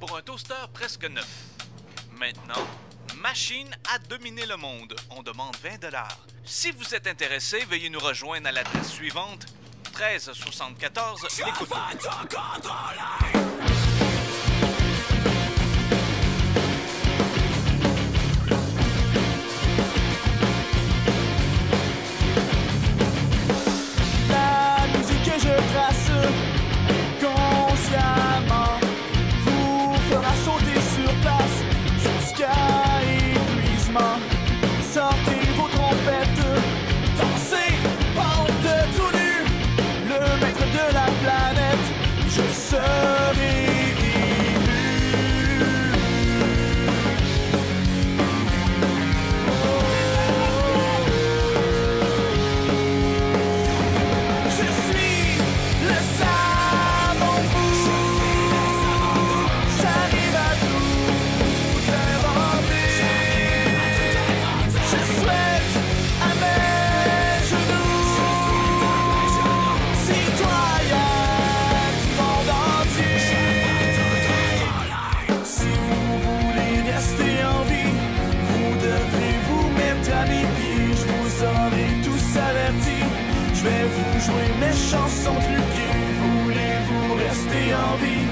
pour un toaster presque neuf. Maintenant, machine à dominer le monde. On demande 20 Si vous êtes intéressé, veuillez nous rejoindre à l'adresse suivante 1374 Les. Je vais vous jouer mes chansons truquées. Voulez-vous rester en vie?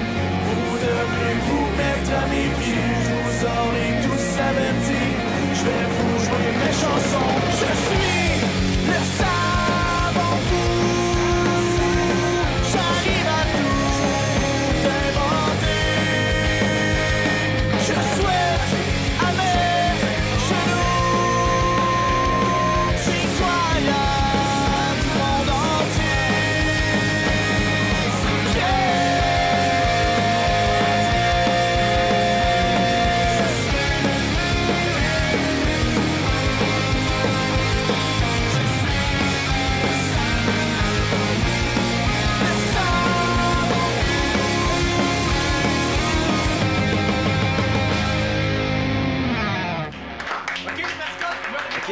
Vous devrez vous mettre à mes pieds. Je vous aurai tous avertis. Je vais vous jouer mes chansons.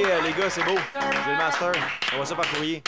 Les gars, c'est beau. J'ai le master. On va ça par courrier.